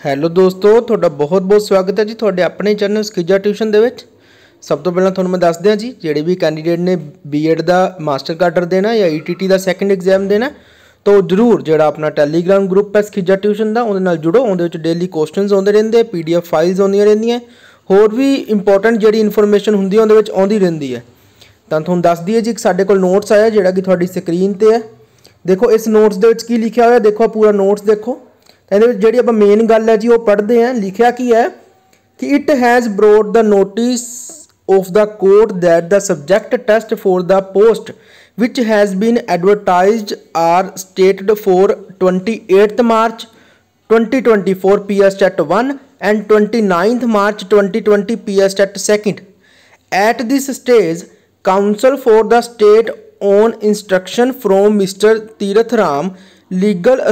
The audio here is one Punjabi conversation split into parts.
ਹੈਲੋ ਦੋਸਤੋ, ਤੁਹਾਡਾ ਬਹੁਤ-ਬਹੁਤ ਸਵਾਗਤ ਹੈ ਜੀ ਤੁਹਾਡੇ ਆਪਣੇ ਚੈਨਲ ਸਕੀਜਾ ਟਿਊਸ਼ਨ ਦੇ ਵਿੱਚ। ਸਭ ਤੋਂ ਪਹਿਲਾਂ ਤੁਹਾਨੂੰ ਮੈਂ ਦੱਸ ਦਿਆਂ ਜੀ, ਜਿਹੜੇ ਵੀ ਕੈਂਡੀਡੇਟ ਨੇ ਬੀਐਡ ਦਾ ਮਾਸਟਰ ਕਾਡਰ ਦੇਣਾ ਜਾਂ ਈਟੀਟੀ ਦਾ ਸੈਕੰਡ ਐਗਜ਼ਾਮ ਦੇਣਾ, ਤਾਂ ਜਰੂਰ ਜਿਹੜਾ ਆਪਣਾ ਟੈਲੀਗ੍ਰਾਮ ਗਰੁੱਪ ਹੈ ਸਕੀਜਾ ਟਿਊਸ਼ਨ ਦਾ, ਉਹਦੇ ਨਾਲ ਜੁੜੋ। ਉਹਦੇ ਵਿੱਚ ਡੇਲੀ ਕੁਐਸਚਨਸ ਆਉਂਦੇ ਰਹਿੰਦੇ ਪੀਡੀਐਫ ਫਾਈਲਸ ਆਉਂਦੀਆਂ ਰਹਿੰਦੀਆਂ, ਹੋਰ ਵੀ ਇੰਪੋਰਟੈਂਟ ਜਿਹੜੀ ਇਨਫੋਰਮੇਸ਼ਨ ਹੁੰਦੀ ਹੈ ਉਹਦੇ ਵਿੱਚ ਆਉਂਦੀ ਰਹਿੰਦੀ ਹੈ। ਤਾਂ ਤੁਹਾਨੂੰ ਦੱਸ ਦਈਏ ਜੀ ਸਾਡੇ ਕੋਲ ਨੋਟਸ ਆਇਆ, ਜਿਹੜਾ ਕਿ ਤੁਹਾਡੀ ਸਕਰੀਨ ਤੇ ਹੈ। ਦੇਖੋ, ਇਸ ਨੋਟਸ ਦੇ ਵਿੱਚ ਕੀ ਲਿਖਿਆ ਹੋਇਆ, ਦੇਖੋ ਪੂਰਾ ਨੋਟਸ ਦੇਖੋ। ਇਹਦੇ ਵਿੱਚ ਜਿਹੜੀ ਆਪਾਂ ਮੇਨ ਗੱਲ ਹੈ ਜੀ ਉਹ ਪੜ੍ਹਦੇ ਆਂ ਲਿਖਿਆ ਕੀ ਹੈ ਕਿ it has brought the notice of the court that the subject test for the post which has been advertised are stated for 28th March 2024 PS Stat 1 and 29th March 2020 PS Stat 2nd. At this stage, counsel for the state on instruction from Mr. Tirath Ram legal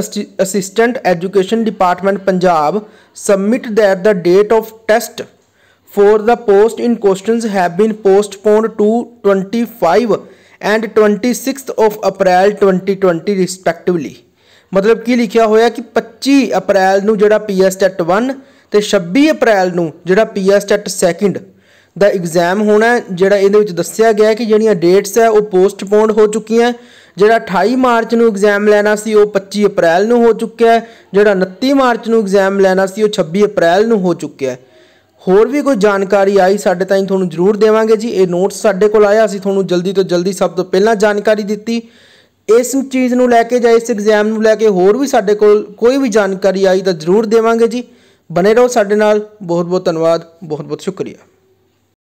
assistant education department Punjab submit that the date of test for the post in questions have been postponed to 25 and 26th of April 2020 respectively ਮਤਲਬ ਕੀ ਲਿਖਿਆ ਹੋਇਆ ਕਿ 25 ਅਪ੍ਰੈਲ ਨੂੰ ਜਿਹੜਾ ਪੀਐਸ ਟੈਟ 1 ਤੇ 26 ਅਪ੍ਰੈਲ ਨੂੰ ਜਿਹੜਾ ਪੀਐਸ ਟੈਟ 2 ਦਾ ਐਗਜ਼ਾਮ ਹੋਣਾ ਜਿਹੜਾ ਇਹਦੇ ਵਿੱਚ ਦੱਸਿਆ ਗਿਆ ਕਿ ਜਿਹੜੀਆਂ ਡੇਟਸ ਹੈ ਉਹ ਪੋਸਟਪੋਨਡ ਹੋ ਚੁੱਕੀਆਂ ਜਿਹੜਾ 28 ਮਾਰਚ ਨੂੰ ਐਗਜ਼ਾਮ ਲੈਣਾ ਸੀ, ਉਹ 25 ਅਪ੍ਰੈਲ ਨੂੰ ਹੋ ਚੁੱਕਿਆ ਹੈ। ਜਿਹੜਾ 29 ਮਾਰਚ ਨੂੰ ਐਗਜ਼ਾਮ ਲੈਣਾ ਸੀ, ਉਹ 26 ਅਪ੍ਰੈਲ ਨੂੰ ਹੋ ਚੁੱਕਿਆ ਹੈ। ਹੋਰ ਵੀ ਕੋਈ ਜਾਣਕਾਰੀ ਆਈ ਸਾਡੇ ਤਾਈਂ ਤੁਹਾਨੂੰ ਜ਼ਰੂਰ ਦੇਵਾਂਗੇ ਜੀ। ਇਹ ਨੋਟਸ ਸਾਡੇ ਕੋਲ ਆਇਆ, ਅਸੀਂ ਤੁਹਾਨੂੰ ਜਲਦੀ ਤੋਂ ਜਲਦੀ ਸਭ ਤੋਂ ਪਹਿਲਾਂ ਜਾਣਕਾਰੀ ਦਿੱਤੀ। ਇਸ ਚੀਜ਼ ਨੂੰ ਲੈ ਕੇ ਜਾਂ ਇਸ ਐਗਜ਼ਾਮ ਨੂੰ ਲੈ ਕੇ ਹੋਰ ਵੀ ਸਾਡੇ ਕੋਲ ਕੋਈ ਵੀ ਜਾਣਕਾਰੀ ਆਈ ਤਾਂ ਜ਼ਰੂਰ ਦੇਵਾਂਗੇ ਜੀ। ਬਨੇ ਰਹੋ ਸਾਡੇ ਨਾਲ। ਬਹੁਤ ਬਹੁਤ ਧੰਨਵਾਦ। ਬਹੁਤ ਬਹੁਤ ਸ਼ੁਕਰੀਆ।